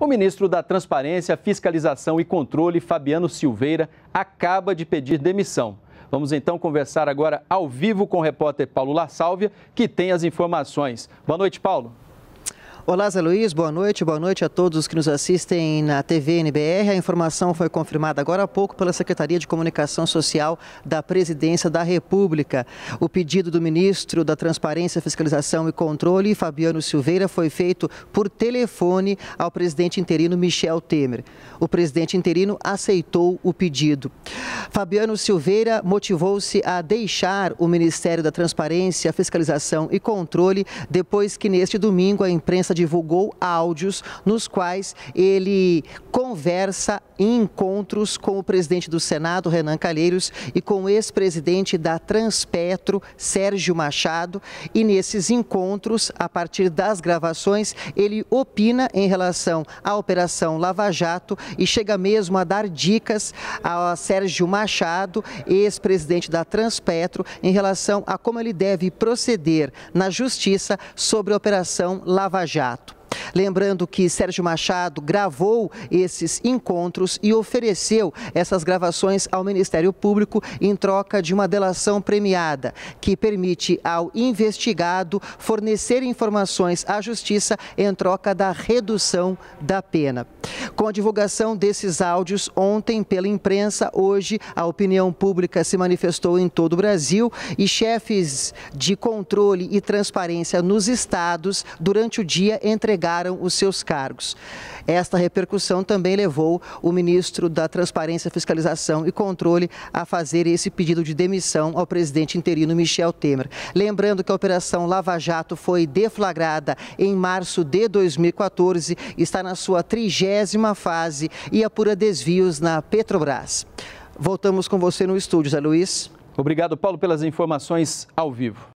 O ministro da Transparência, Fiscalização e Controle, Fabiano Silveira, acaba de pedir demissão. Vamos então conversar agora ao vivo com o repórter Paulo La Sálvia, que tem as informações. Boa noite, Paulo. Olá, Zé Luiz, boa noite, boa noite a todos que nos assistem na TV NBR. A informação foi confirmada agora há pouco pela Secretaria de Comunicação Social da Presidência da República. O pedido do ministro da Transparência, Fiscalização e Controle, Fabiano Silveira, foi feito por telefone ao presidente interino Michel Temer. O presidente interino aceitou o pedido. Fabiano Silveira motivou-se a deixar o Ministério da Transparência, Fiscalização e Controle depois que neste domingo a imprensa divulgou áudios nos quais ele conversa em encontros com o presidente do Senado, Renan Calheiros, e com o ex-presidente da Transpetro, Sérgio Machado. E nesses encontros, a partir das gravações, ele opina em relação à Operação Lava Jato e chega mesmo a dar dicas a Sérgio Machado, ex-presidente da Transpetro, em relação a como ele deve proceder na justiça sobre a Operação Lava Jato. Lembrando que Sérgio Machado gravou esses encontros e ofereceu essas gravações ao Ministério Público em troca de uma delação premiada, que permite ao investigado fornecer informações à Justiça em troca da redução da pena. Com a divulgação desses áudios ontem pela imprensa, hoje a opinião pública se manifestou em todo o Brasil e chefes de controle e transparência nos estados durante o dia entregaram os seus cargos. Esta repercussão também levou o ministro da Transparência, Fiscalização e Controle a fazer esse pedido de demissão ao presidente interino Michel Temer. Lembrando que a Operação Lava Jato foi deflagrada em março de 2014, está na sua trigésima fase e apura desvios na Petrobras. Voltamos com você no estúdio, Zé Luiz. Obrigado, Paulo, pelas informações ao vivo.